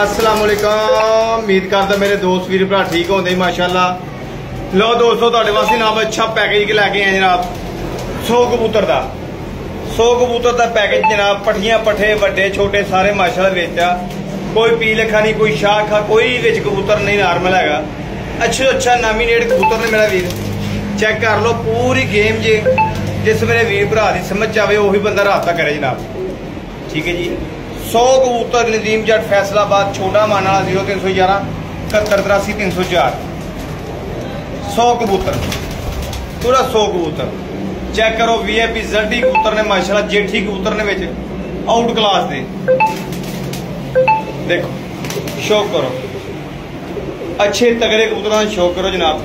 ਅਸਲਾਮ ਵਾਲੇਕਮ ਉਮੀਦ ਕਰਦਾ ਮੇਰੇ ਦੋਸਤ ਵੀਰ ਭਰਾ ਠੀਕ ਹੋਣਗੇ, ਮਾਸ਼ਾਅੱਲਾ। ਲੋ ਦੋਸਤੋ, ਤੁਹਾਡੇ ਵਾਸਤੇ ਨਾਮ ਅੱਛਾ ਪੈਕੇਜ ਲੈ ਕੇ ਆਏ ਜਨਾਬ। 100 ਕਬੂਤਰ ਦਾ। 100 ਕਬੂਤਰ ਦਾ ਪੈਕੇਜ ਜਨਾਬ, ਪਠੀਆਂ ਪਠੇ ਵੱਡੇ, ਛੋਟੇ, ਸਾਰੇ ਮਾਸ਼ਾਅੱਲਾ ਵਿੱਚ ਆ। ਕੋਈ ਪੀ ਲਖਾ ਨਹੀਂ, ਕੋਈ ਸ਼ਾਖਾ ਕੋਈ ਵਿੱਚ ਕਬੂਤਰ ਨਹੀਂ ਨਾਰਮਲ ਹੈਗਾ। ਅੱਛਾ ਅੱਛਾ ਨਾਮੀਨੇਟ ਕਬੂਤਰ ਨੇ ਮੇਰਾ ਵੀਰ। ਚੈੱਕ ਕਰ ਲਓ, ਪੂਰੀ ਗੇਮ ਜੇ, ਜਿਸ ਮੇਰੇ ਵੀਰ ਭਰਾ ਦੀ ਸਮਝ ਆਵੇ, ਉਹੀ ਬੰਦਾ ਰਾਬਤਾ ਕਰੇ ਜਨਾਬ। ਠੀਕ ਹੈ ਜੀ। 100 ਕਬੂਤਰ ਨਦੀਮ ਜੱਟ ਫੈਸਲਾਬਾਦ ਛੋਟਾ ਮਾਨ 0311 7183304 100 ਕਬੂਤਰ। ਪੂਰਾ 100 ਕਬੂਤਰ। ਚੈੱਕ ਕਰੋ ਵੀਆਈਪੀ ਜ਼ਲਟੀ ਕਬੂਤਰ ਨੇ, ਮਾਸ਼ਾਅੱਲਾ ਜੇਠੀ ਕਬੂਤਰ ਨੇ ਵਿੱਚ ਆਊਟ ਕਲਾਸ ਦੇ। ਦੇਖੋ ਸ਼ੋਅ ਕਰੋ। ਅੱਛੇ ਤਗੜੇ ਕਬੂਤਰਾਂ ਦਾ ਸ਼ੋਅ ਕਰੋ ਜਨਾਬ।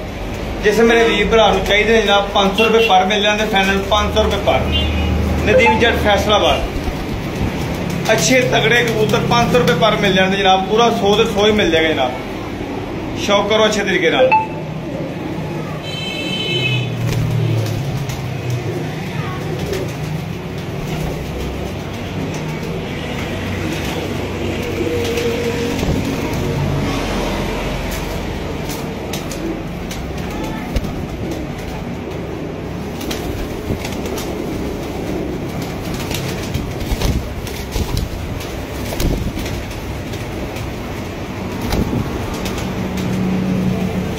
ਜਿਸ ਮੇਰੇ ਵੀਰ ਭਰਾ ਨੂੰ ਚਾਹੀਦੇ ਨੇ ਜਨਾਬ 500 ਰੁਪਏ ਪਰ ਮਿਲ ਜਾਂਦੇ ਫਾਈਨਲ 500 ਰੁਪਏ ਪਰ। ਨਦੀਮ ਜੱਟ ਫੈਸਲਾਬਾਦ। ਅੱਛੇ ਤਗੜੇ ਕਬੂਤਰ 500 ਰੁਪਏ ਪਰ ਮਿਲ ਜਾਣਗੇ ਜਨਾਬ। ਪੂਰਾ 100 ਦੇ 100 ਹੀ ਮਿਲ ਜਾਏਗਾ ਜਨਾਬ। ਸ਼ੌਕ ਕਰੋ ਅੱਛੇ ਤਰੀਕੇ ਨਾਲ।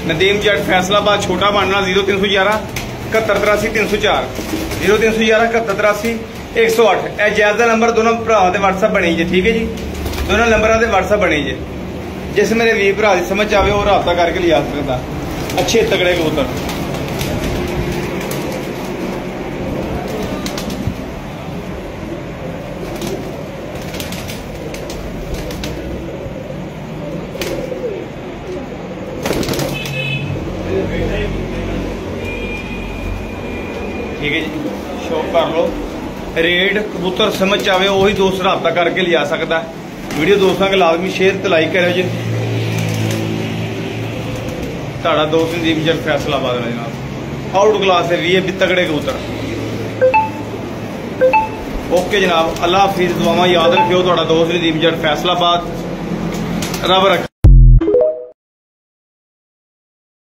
ਨਦੀਮ ਜੱਟ ਫੈਸਲਾਬਾਦ ਛੋਟਾ ਬਾਣਨਾ 0311 7183304 0311 71833 108 ਇਹ ਜੈਜ਼ ਦਾ ਨੰਬਰ ਦੋਨੋਂ ਭਰਾਵਾਂ ਦੇ WhatsApp ਬਣੇ ਜੇ, ਠੀਕ ਹੈ ਜੀ? ਦੋਨੋਂ ਨੰਬਰਾਂ ਦੇ WhatsApp ਬਣੇ ਜੇ। ਜਿਸ ਮੇਰੇ ਵੀਰ ਭਰਾ ਦੀ ਸਮਝ ਆਵੇ, ਉਹ ਰਾਬਤਾ ਕਰਕੇ ਲਿਆ ਸਕਦਾ। ਅੱਛੇ ਤਗੜੇ ਕਬੂਤਰ ਠੀਕ ਹੈ ਜੀ। ਸ਼ੋਅ ਕਰ ਲਓ। ਰੇਡ ਕਬੂਤਰ ਸਮਝ ਚ ਆਵੇ, ਉਹੀ ਦੋਸਤ ਰਾਬਤਾ ਕਰਕੇ ਲਿਆ ਸਕਦਾ। ਵੀਡੀਓ ਦੋਸਤਾਂ ਕੇ ਲਾਜ਼ਮੀ ਸ਼ੇਅਰ ਤੇ ਲਾਈਕ ਕਰਿਓ ਜੀ। ਤੁਹਾਡਾ ਦੋਸਤ ਨਦੀਮ ਜਰ ਫੈਸਲਾ ਬਾਦ ਜਨਾਬ ਆਊਟ ਕਲਾਸ ਹੈ, ਵੀ ਵੀ ਤਗੜੇ ਕਬੂਤਰ। ਓਕੇ ਜਨਾਬ ਅੱਲਾ ਹਾਫਿਜ਼, ਦੁਆਵਾਂ ਯਾਦ ਰੱਖਿਓ, ਤੁਹਾਡਾ ਦੋਸਤ ਨਦੀਮ ਜਰ ਫੈਸਲਾਬਾਦ ਰੱਬ ਰੱਖ।